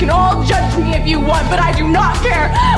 can all judge me if you want, but I do not care.